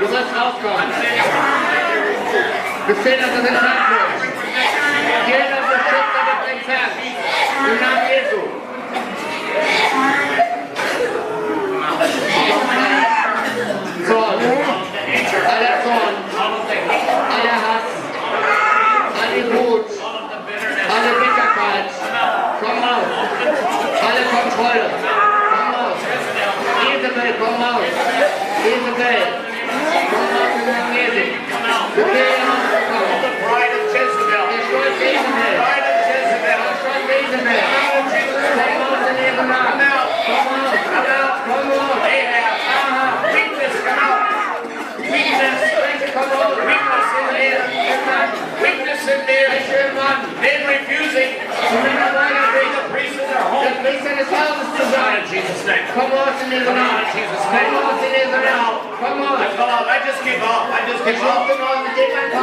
Du sollst raufkommen. Befehl, dass das entfernt Good Calvin's desire. In Jesus' name. Come on in in Jesus' name. Come on in now. Come on. I fall. I just give up. I just give up. There's on the different.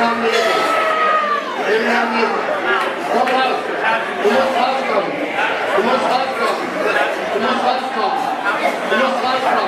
Du musst rauskommen. Du musst rauskommen. Du musst rauskommen.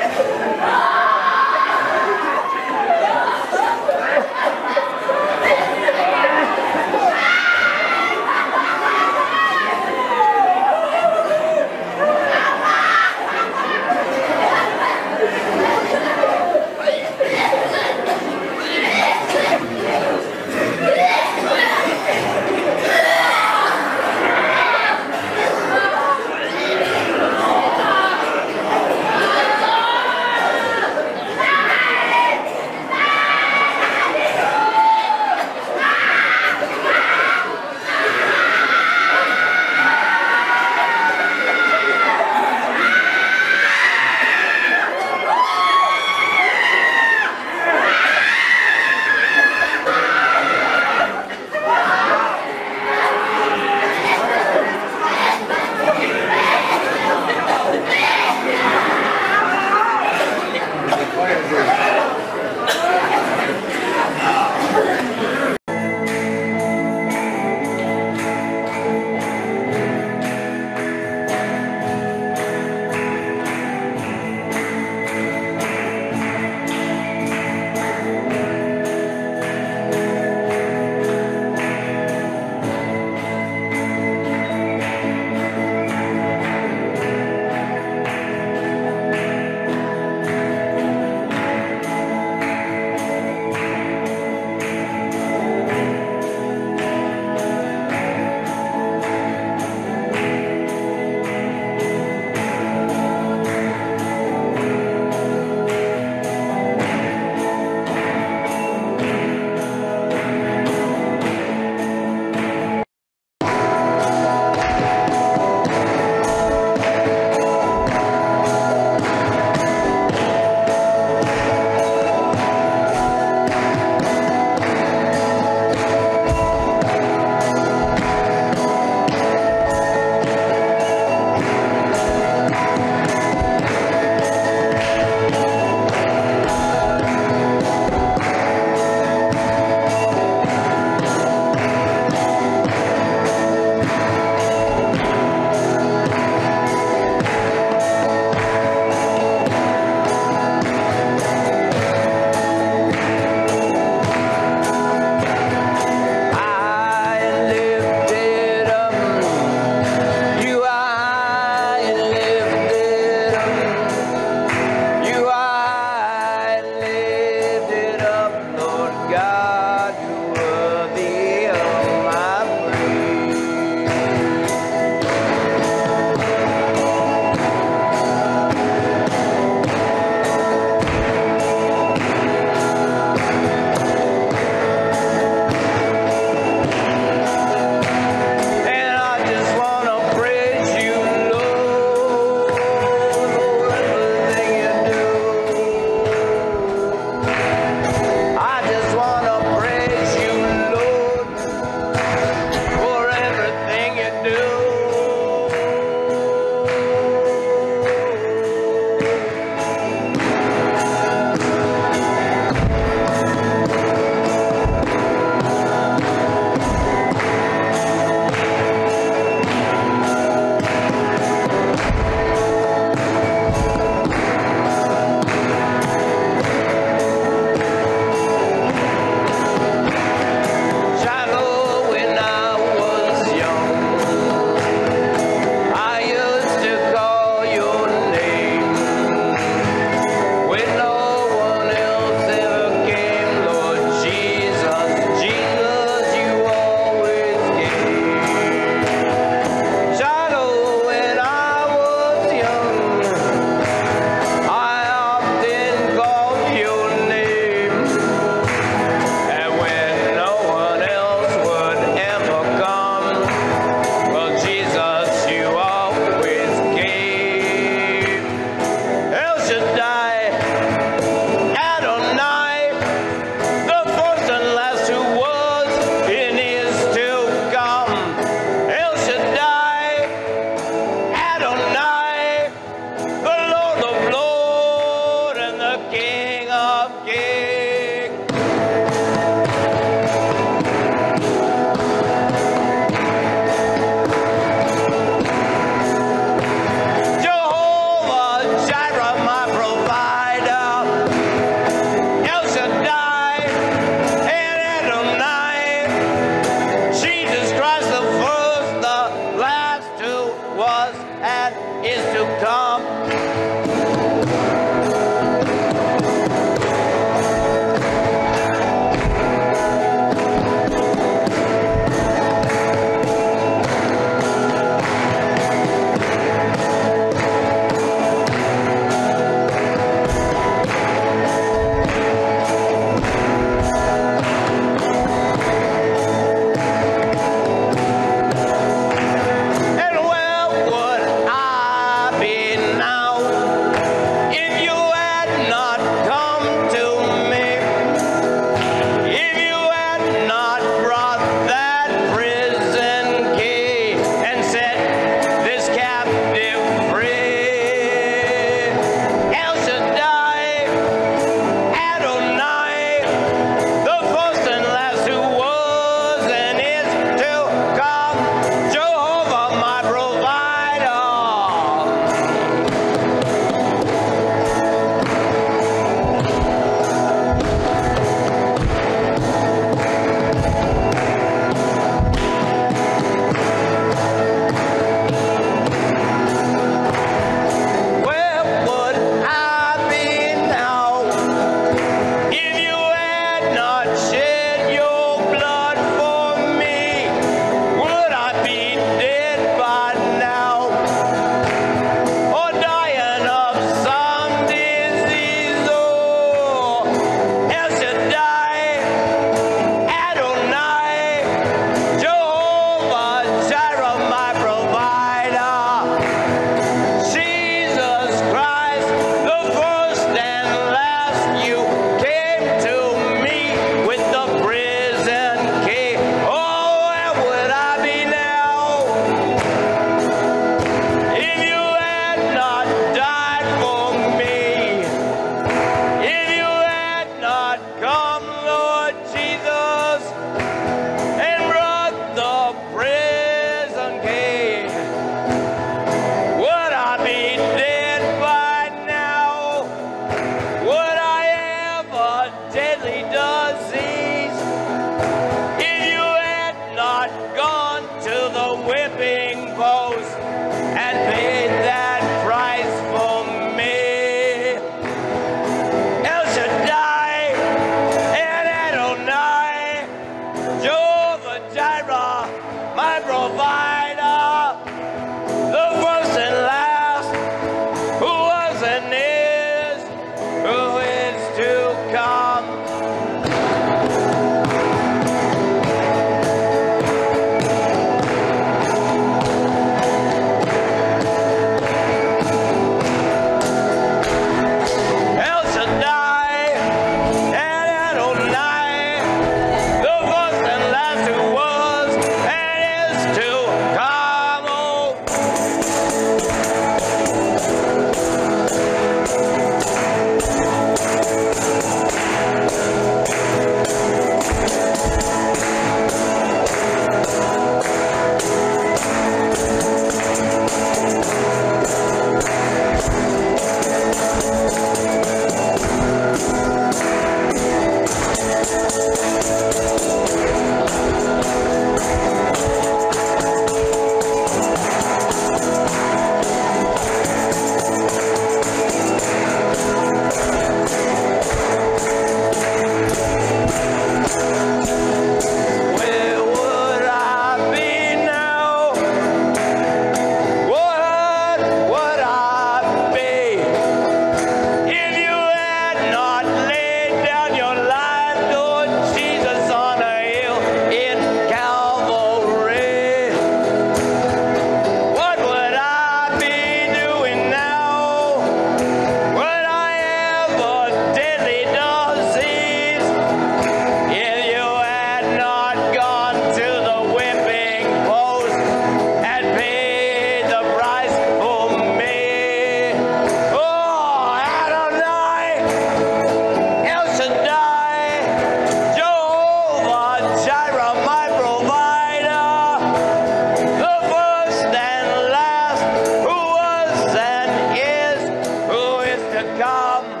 Come.